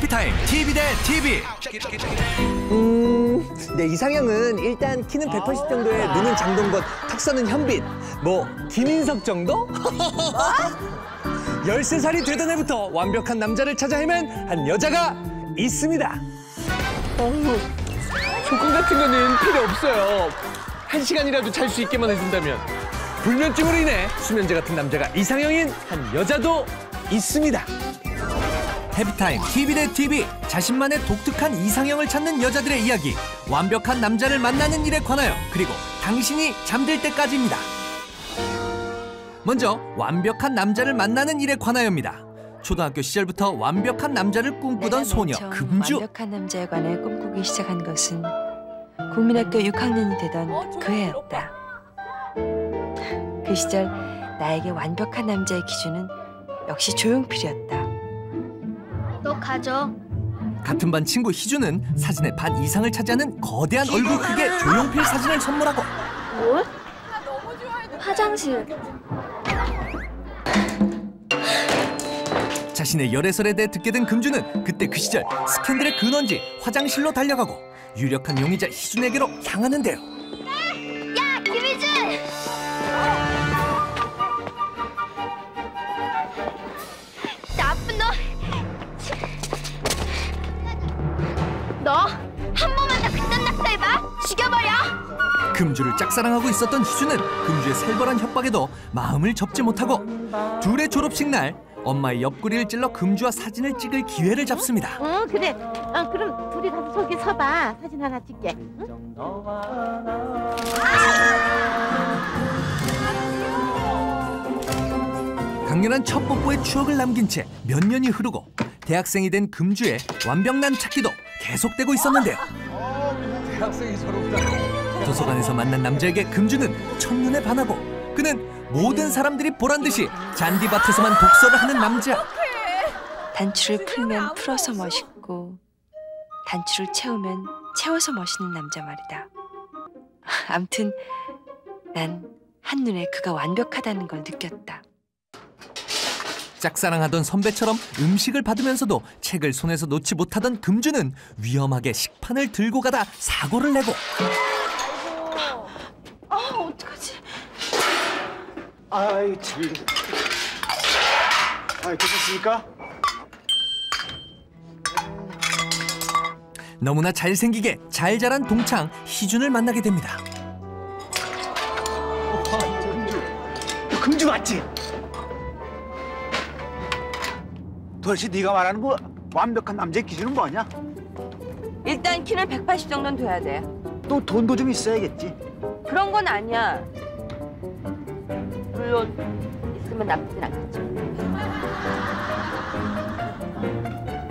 해피타임 TV 대 TV. 음, 내 이상형은 일단 키는 180 정도에 눈은 장동건, 턱선은 현빈. 뭐 김인석 정도? 13살이 되던 해부터 완벽한 남자를 찾아 헤맨 한 여자가 있습니다. 어휴, 조건 같은 거는 필요 없어요. 한 시간이라도 잘 수 있게만 해준다면. 불면증으로 인해 수면제 같은 남자가 이상형인 한 여자도 있습니다. 해피타임 TV 대 TV. 자신만의 독특한 이상형을 찾는 여자들의 이야기. 완벽한 남자를 만나는 일에 관하여 그리고 당신이 잠들 때까지입니다. 먼저 완벽한 남자를 만나는 일에 관하여입니다. 초등학교 시절부터 완벽한 남자를 꿈꾸던 내가 소녀 금주. 완벽한 남자에 관해 꿈꾸기 시작한 것은 국민학교 6학년이 되던 그 해였다. 그 시절 나에게 완벽한 남자의 기준은 역시 조용필이었다. 너 가져. 같은 반 친구 희주는 사진의 반 이상을 차지하는 거대한 얼굴 크기의 조용필 사진을 선물하고 뭘? 화장실. 자신의 열애설에 대해 듣게 된 금주는 그때 그 시절 스캔들의 근원지 화장실로 달려가고 유력한 용의자 희준에게로 향하는데요. 금주를 짝사랑하고 있었던 희주는 금주의 살벌한 협박에도 마음을 접지 못하고 둘의 졸업식 날 엄마의 옆구리를 찔러 금주와 사진을 찍을 기회를 잡습니다. 어 그래. 어 그럼 둘이 가서 저기 서봐. 사진 하나 찍게. 응? 강렬한 첫 뽀뽀의 추억을 남긴 채 몇 년이 흐르고 대학생이 된 금주의 완벽남 찾기도 계속되고 있었는데요. 대학생이 저렇다. 도서관에서 만난 남자에게 금주는 첫눈에 반하고 그는 모든 사람들이 보란 듯이 잔디밭에서만 독서를 하는 남자. 단추를 풀면 풀어서 멋있고 단추를 채우면 채워서 멋있는 남자 말이다. 암튼 난 한눈에 그가 완벽하다는 걸 느꼈다. 짝사랑하던 선배처럼 음식을 받으면서도 책을 손에서 놓지 못하던 금주는 위험하게 식판을 들고 가다 사고를 내고 아 어떡하지? 아이 참. 아 괜찮습니까? 너무나 잘생기게 잘 자란 동창 희준을 만나게 됩니다. 금주. 너 금주 맞지? 도대체 네가 말하는 그 완벽한 남자의 기준은 뭐냐? 일단 키는 180 정도는 돼야 돼. 또 돈도 좀 있어야겠지. 그런 건 아니야. 물론 있으면 나쁘진 않겠죠.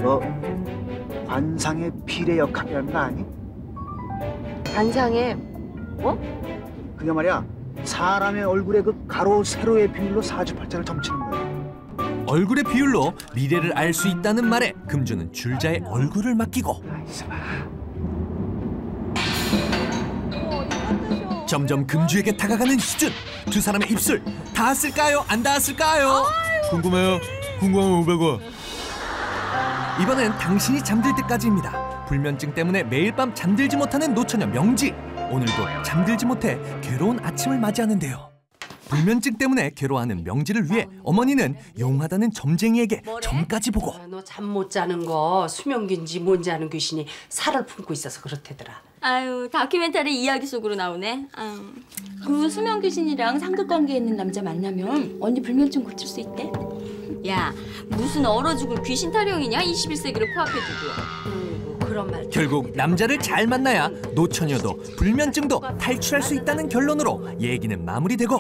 너 관상의 비례역학이라는 거 아니? 반상에 그게 말이야 사람의 얼굴에 그 가로 세로의 비율로 사주팔자를 점치는 거야. 얼굴의 비율로 미래를 알 수 있다는 말에 금주는 줄자의 얼굴을 맡기고 점점 금주에게 다가가는 희준 두 사람의 입술 닿았을까요? 안 닿았을까요? 궁금해요. 궁금하면 500원. 이번엔 당신이 잠들 때까지입니다. 불면증 때문에 매일 밤 잠들지 못하는 노처녀 명지. 오늘도 잠들지 못해 괴로운 아침을 맞이하는데요. 불면증 때문에 괴로워하는 명지를 위해 어머니는 용하다는 점쟁이에게 점까지 보고 아, 너잠 못 자는 거 수면귀인지 뭔지 아는 귀신이 살을 품고 있어서 그렇대더라. 아유 다큐멘터리 이야기 속으로 나오네. 아유. 그 수면 귀신이랑 상극관계 있는 남자 만나면 언니 불면증 고칠 수 있대. 야 무슨 얼어 죽을 귀신 타령이냐 21세기를 코앞에 두고. 음, 그런 말. 결국 남자를 잘 만나야 노처녀도 불면증도 탈출할 수 있다는 결론으로 얘기는 마무리되고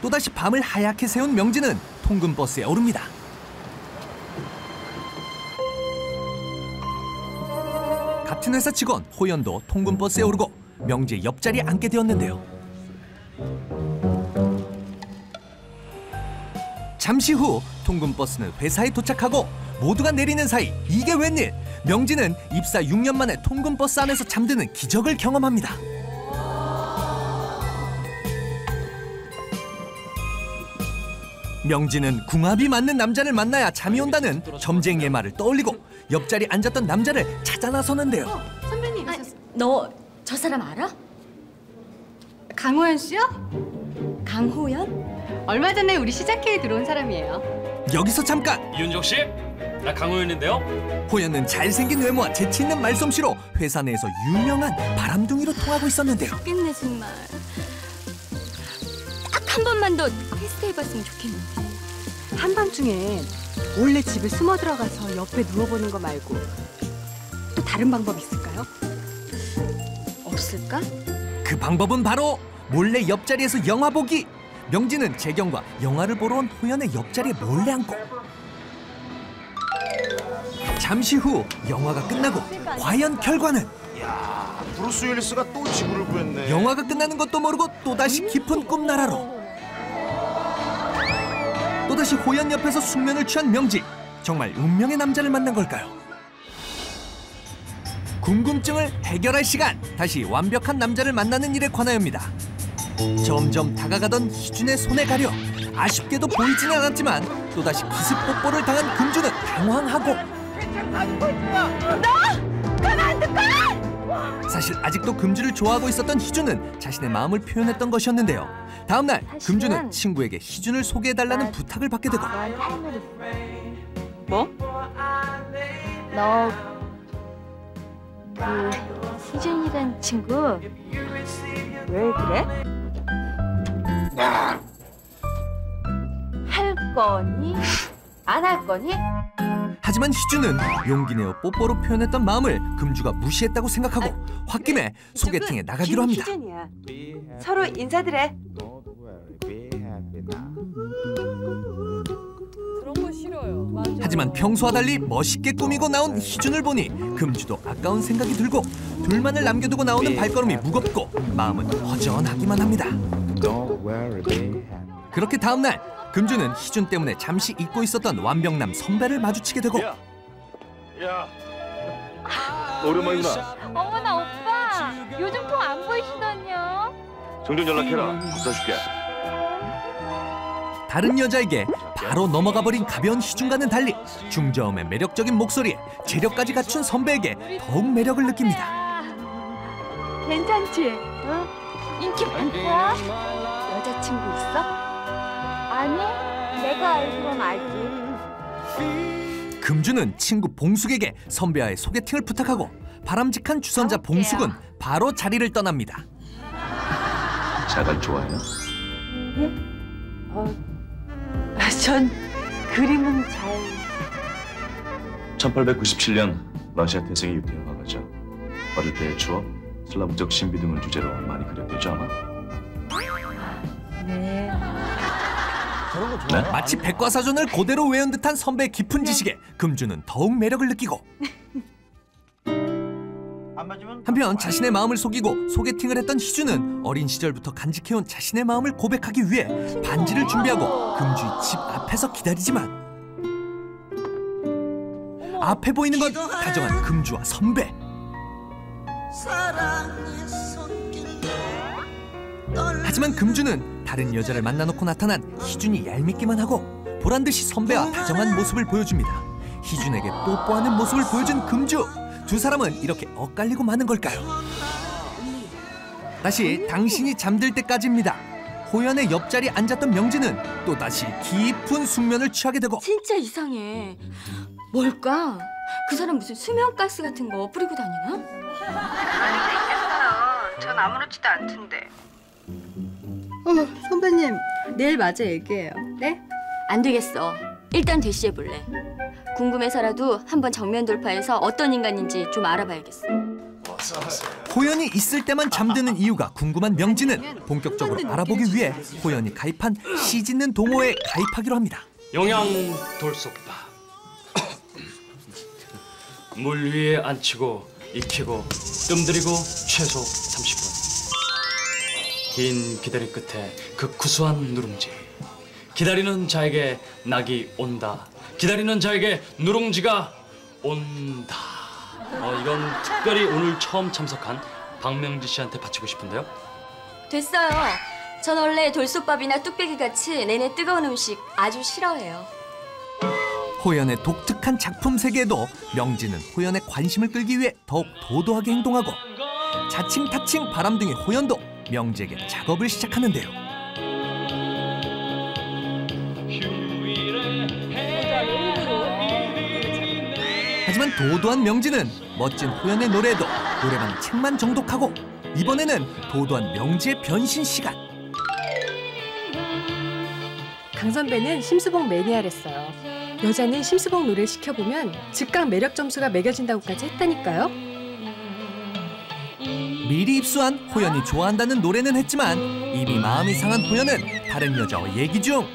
또다시 밤을 하얗게 세운 명지는 통근버스에 오릅니다. 같은 회사 직원 호연도 통근버스에 오르고 명지의 옆자리에 앉게 되었는데요. 잠시 후 통근버스는 회사에 도착하고 모두가 내리는 사이 이게 웬일? 명지는 입사 6년 만에 통근버스 안에서 잠드는 기적을 경험합니다. 명진은 궁합이 맞는 남자를 만나야 잠이 온다는 점쟁이의 말을 떠올리고 옆자리 앉았던 남자를 찾아 나서는데요. 너저 사람 알아? 강호연 씨요? 강호연? 얼마 전에 우리 시작회에 들어온 사람이에요. 여기서 잠깐 이윤정 씨, 나 강호연인데요. 호연은 잘생긴 외모와 재치 있는 말솜씨로 회사 내에서 유명한 바람둥이로 통하고 있었는데요. 좋겠네 정말. 딱한 번만 더 테스트 해봤으면 좋겠는데. 한밤중에 몰래 집에 숨어 들어가서 옆에 누워보는 거 말고 또 다른 방법 있을까요? 없을까? 그 방법은 바로 몰래 옆자리에서 영화 보기. 명진은 재경과 영화를 보러 온 호연의 옆자리에 몰래 앉고 잠시 후 영화가 끝나고 과연 결과는 브루스 윌리스가 또 지구를 구했네. 영화가 끝나는 것도 모르고 또다시 깊은 꿈나라로 또다시 호연 옆에서 숙면을 취한 명지. 정말 운명의 남자를 만난 걸까요? 궁금증을 해결할 시간. 다시 완벽한 남자를 만나는 일에 관하여입니다. 점점 다가가던 희준의 손에 가려 아쉽게도 보이지는 않았지만 또다시 기습 뽀뽀를 당한 금주는 당황하고 사실 아직도 금주를 좋아하고 있었던 희준은 자신의 마음을 표현했던 것이었는데요. 다음 날 금주는 친구에게 희준을 소개해달라는 부탁을 받게 되고 뭐? 너, 그, 희준이란 친구, 왜 그래? 할 거니? 안 할 거니? 하지만 희준은 용기 내어 뽀뽀로 표현했던 마음을 금주가 무시했다고 생각하고 홧김에 소개팅에 나가기로 합니다. 희준이야. 서로 인사드래. 하지만 평소와 달리 멋있게 꾸미고 나온 희준을 보니 금주도 아까운 생각이 들고 둘만을 남겨두고 나오는 발걸음이 무겁고 마음은 허전하기만 합니다. 그렇게 다음 날 금주는 희준 때문에 잠시 잊고 있었던 완벽남 선배를 마주치게 되고 야, 오랜만이구나. 어머나 오빠 요즘 통 안 보이시더니요. 종종 연락해라. 붙어줄게. 다른 여자에게 바로 넘어가 버린 가벼운 희준과는 달리 중저음의 매력적인 목소리에 재력까지 갖춘 선배에게 더욱 매력을 느낍니다. 괜찮지? 응? 인기 많다? 여자친구 있어? 아니 내가 알기론 알지. 금주는 친구 봉숙에게 선배와의 소개팅을 부탁하고 바람직한 주선자 봉숙은 바로 자리를 떠납니다. 자갈 좋아해요? 어, 전 그림은 잘... 1897년 러시아 태생의 유태인 화가죠. 어릴 때의 추억, 슬라브적 신비 등을 주제로 많이 그렸대죠 아마. 네. 네? 마치 백과사전을 그대로 외운 듯한 선배의 깊은 지식에 금주는 더욱 매력을 느끼고 한편 자신의 마음을 속이고 소개팅을 했던 희주는 어린 시절부터 간직해온 자신의 마음을 고백하기 위해 반지를 준비하고 금주의 집 앞에서 기다리지만 앞에 보이는 건 다정한 금주와 선배 하지만 금주는 다른 여자를 만나놓고 나타난 희준이 얄밉기만 하고 보란듯이 선배와 다정한 모습을 보여줍니다. 희준에게 뽀뽀하는 모습을 보여준 금주 두 사람은 이렇게 엇갈리고 마는 걸까요? 다시 당신이 잠들 때까지입니다. 호연의 옆자리에 앉았던 명진은 또다시 깊은 숙면을 취하게 되고 진짜 이상해. 뭘까? 그 사람 무슨 수면가스 같은 거 뿌리고 다니나? 아니 괜찮아요. 전 아무렇지도 않던데. 어머 선배님 내일 마저 얘기해요. 네? 안 되겠어. 일단 대시해 볼래. 궁금해서라도 한번 정면 돌파해서 어떤 인간인지 좀 알아봐야겠어. 호연이 있을 때만 잠드는 이유가 궁금한 명진은 본격적으로 알아보기 위해 호연이 가입한 시 짓는 동호회에 가입하기로 합니다. 영양 돌솥밥. 물 위에 앉히고 익히고 뜸들이고 최소 30분. 긴 기다림 끝에 그 구수한 누룽지. 기다리는 자에게 낙이 온다. 기다리는 자에게 누룽지가 온다. 어, 이건 특별히 오늘 처음 참석한 박명지 씨한테 바치고 싶은데요. 됐어요. 전 원래 돌솥밥이나 뚝배기 같이 내내 뜨거운 음식 아주 싫어해요. 호연의 독특한 작품 세계에도 명진은 호연의 관심을 끌기 위해 더욱 도도하게 행동하고 자칭 타칭 바람둥이 호연도 명지에게 작업을 시작하는데요. 하지만 도도한 명지는 멋진 호연의 노래에도 노래방 책만 정독하고 이번에는 도도한 명지의 변신 시간. 강 선배는 심수봉 매니아랬어요. 여자는 심수봉 노래를 시켜보면 즉각 매력 점수가 매겨진다고까지 했다니까요. 미리 입수한 호연이 좋아한다는 노래는 했지만 이미 마음이 상한 호연은 다른 여자와 얘기 중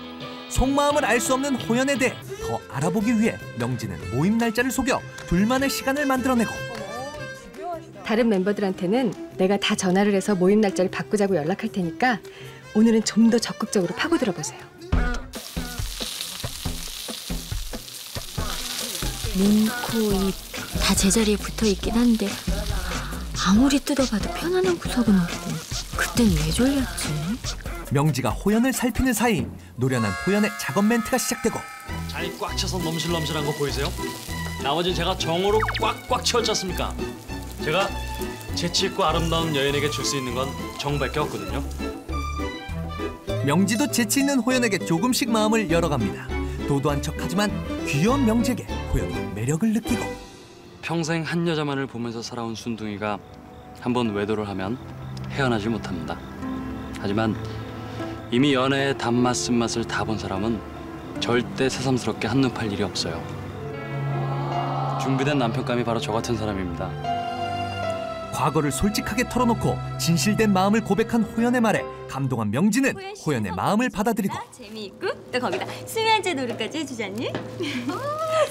속마음을 알 수 없는 호연에 대해 더 알아보기 위해 명진은 모임 날짜를 속여 둘만의 시간을 만들어내고 다른 멤버들한테는 내가 다 전화를 해서 모임 날짜를 바꾸자고 연락할 테니까 오늘은 좀 더 적극적으로 파고들어 보세요. 눈, 코, 입 다 제자리에 붙어 있긴 한데 아무리 뜯어봐도 편안한 구석은 없고 그땐 왜 졸렸지? 명지가 호연을 살피는 사이 노련한 호연의 작업 멘트가 시작되고 잔이 꽉 차서 넘실넘실한 거 보이세요? 나머진 제가 정으로 꽉꽉 채웠지 않습니까? 제가 재치 있고 아름다운 여인에게 줄 수 있는 건 정밖에 없거든요. 명지도 재치 있는 호연에게 조금씩 마음을 열어갑니다. 도도한 척하지만 귀여운 명지에게 호연도 매력을 느끼고 평생 한 여자만을 보면서 살아온 순둥이가 한 번 외도를 하면 헤어나지 못합니다. 하지만 이미 연애의 단맛 쓴맛을 다 본 사람은 절대 새삼스럽게 한눈 팔 일이 없어요. 준비된 남편감이 바로 저 같은 사람입니다. 과거를 솔직하게 털어놓고 진실된 마음을 고백한 호연의 말에 감동한 명지는 호연 의 마음을 받아들이고 재미있고 또 거기다 수면제 노릇까지 해주잖니?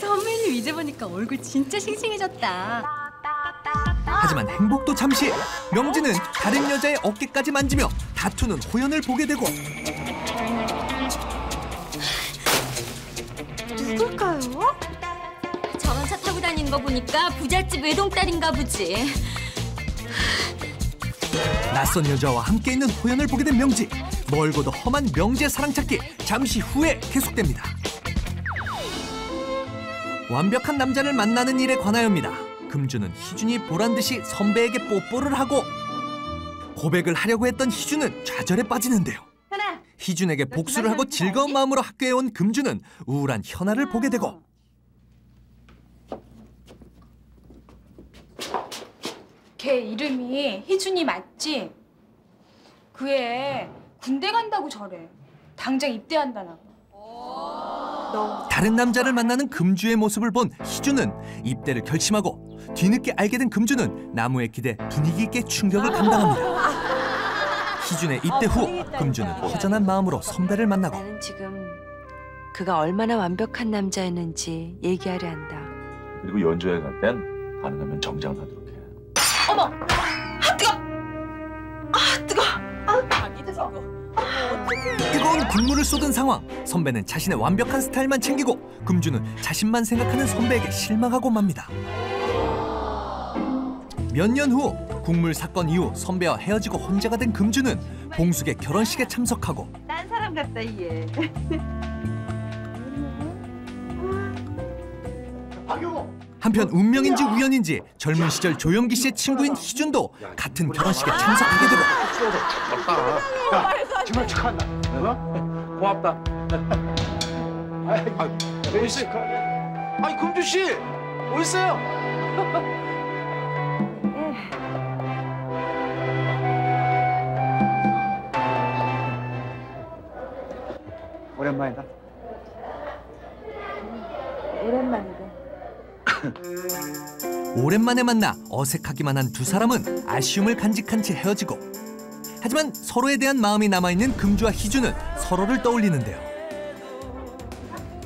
선배님 이제 보니까 얼굴 진짜 싱싱해졌다. 하지만 행복도 잠시 명지는 다른 여자의 어깨까지 만지며 다투는 호연을 보게 되고 누굴까요? 저런 차 타고 다니는 거 보니까 부잣집 외동딸인가 보지. 낯선 여자와 함께 있는 호연을 보게 된 명지. 멀고도 험한 명지의 사랑 찾기 잠시 후에 계속됩니다. 완벽한 남자를 만나는 일에 관하여입니다. 금주는 희준이 보란 듯이 선배에게 뽀뽀를 하고 고백을 하려고 했던 희준은 좌절에 빠지는데요. 희준에게 복수를 하고 즐거운 마음으로 학교에 온 금주는 우울한 현아를 보게 되고 걔 이름이 희준이 맞지? 그 애 군대 간다고 저래. 당장 입대한다나. 너 다른 남자를 만나는 금주의 모습을 본 희준은 입대를 결심하고 뒤늦게 알게 된 금주는 나무의 기대 분위기 있게 충격을 감당합니다. 희준의 입대 후 금주는 허전한 마음으로 선배를 만나고 나는 지금 그가 얼마나 완벽한 남자였는지 얘기하려 한다. 그리고 연주회 갈 땐 가능하면 정장하도록 해. 어머! 아 뜨거! 아 뜨거! 아 많이 뜨거. 뜨거운 국물을 쏟은 상황 선배는 자신의 완벽한 스타일만 챙기고 금주는 자신만 생각하는 선배에게 실망하고 맙니다 몇 년 후 국물 사건 이후 선배와 헤어지고 혼자가 된 금주는 봉숙의 결혼식에 참석하고 딴 사람 같다 얘. 한편 운명인지 우연인지 젊은 시절 조영기 씨의 친구인 희준도 같은 결혼식에 참석하게 되고 야, 정말 축하한다. 어? 고맙다. 아, 어디 있어? 아니 금주 씨 어디 있어요? 오랜만이다. 오랜만이다. 오랜만에 만나 어색하기만 한 두 사람은 아쉬움을 간직한 채 헤어지고 하지만 서로에 대한 마음이 남아있는 금주와 희준은 서로를 떠올리는데요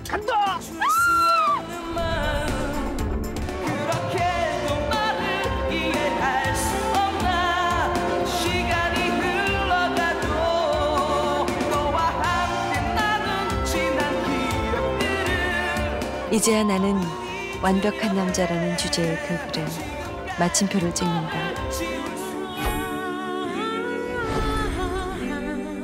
간다. 이제야 나는 완벽한 남자라는 주제의 그 글에 마침표를 찍는다.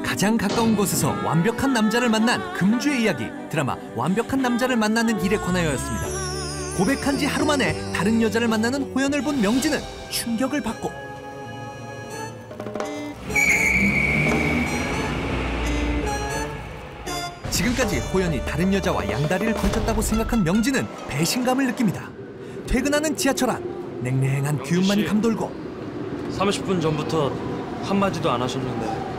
가장 가까운 곳에서 완벽한 남자를 만난 금주의 이야기 드라마 완벽한 남자를 만나는 일에 관하여였습니다. 고백한 지 하루 만에 다른 여자를 만나는 호연을 본 명진은 충격을 받고 지금까지 호연이 다른 여자와 양다리를 걸쳤다고 생각한 명진은 배신감을 느낍니다. 퇴근하는 지하철 안 냉랭한 기운만이 감돌고 30분 전부터 한마디도 안 하셨는데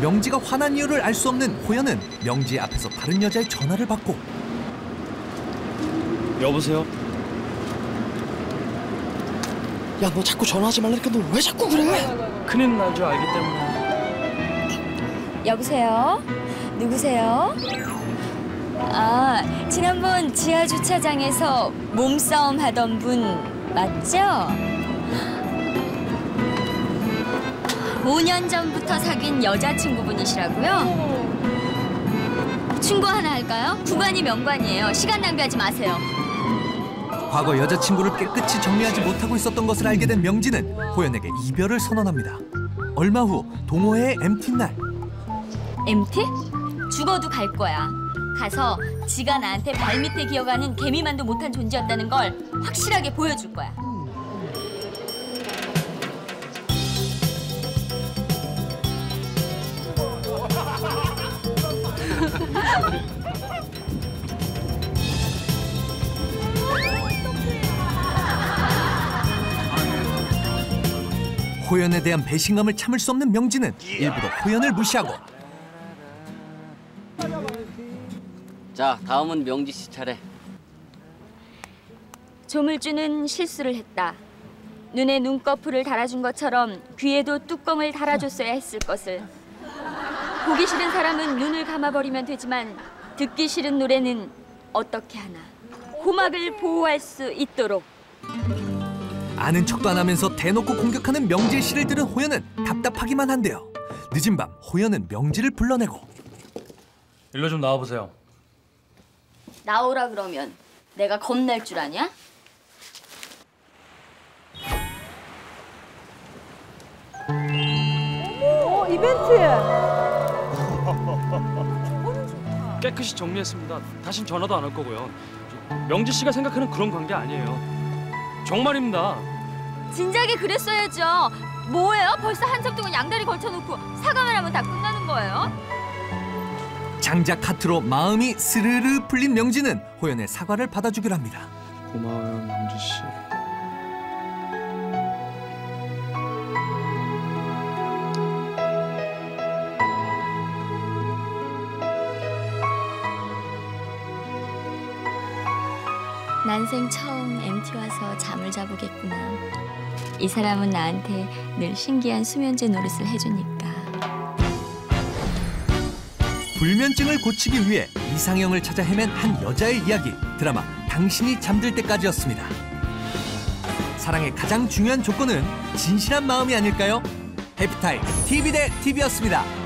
명지가 화난 이유를 알 수 없는 호연은 명지 앞에서 다른 여자의 전화를 받고 여보세요? 야 너 자꾸 전화하지 말라니까 너 왜 자꾸 그래? 큰일 나죠 알기 때문에 여보세요? 누구세요? 아, 지난번 지하 주차장에서 몸싸움 하던 분 맞죠? 5년 전부터 사귄 여자친구분이시라고요? 충고 하나 할까요? 구관이 명관이에요. 시간 낭비하지 마세요. 과거 여자친구를 깨끗이 정리하지 못하고 있었던 것을 알게 된 명진은 호연에게 이별을 선언합니다. 얼마 후 동호회의 MT 날 MT? 죽어도 갈 거야. 가서 지가 나한테 발밑에 기어가는 개미만도 못한 존재였다는 걸 확실하게 보여줄 거야. 호연에 대한 배신감을 참을 수 없는 명진은 일부러 호연을 무시하고 자, 다음은 명지 씨 차례. 조물주는 실수를 했다. 눈에 눈꺼풀을 달아준 것처럼 귀에도 뚜껑을 달아줬어야 했을 것을. 보기 싫은 사람은 눈을 감아버리면 되지만 듣기 싫은 노래는 어떻게 하나. 고막을 보호할 수 있도록. 아는 척도 안 하면서 대놓고 공격하는 명지 씨를 들은 호연은 답답하기만 한데요. 늦은 밤 호연은 명지를 불러내고 일로 좀 나와보세요 나오라 그러면 내가 겁낼 줄 아냐? 오, 이벤트. 깨끗이 정리했습니다 다신 전화도 안 할 거고요 저, 명지 씨가 생각하는 그런 관계 아니에요 정말입니다 진작에 그랬어야죠. 뭐예요? 벌써 한참 동안 양다리 걸쳐놓고 사과만 하면 다 끝나는 거예요? 장작 카트로 마음이 스르르 풀린 명진은 호연의 사과를 받아주기로 합니다. 고마워요 명지 씨 난생 처음 MT 와서 잠을 자보겠구나. 이 사람은 나한테 늘 신기한 수면제 노릇을 해주니까. 불면증을 고치기 위해 이상형을 찾아 헤맨 한 여자의 이야기 드라마 당신이 잠들 때까지였습니다. 사랑의 가장 중요한 조건은 진실한 마음이 아닐까요? 해피타임 TV 대 TV였습니다.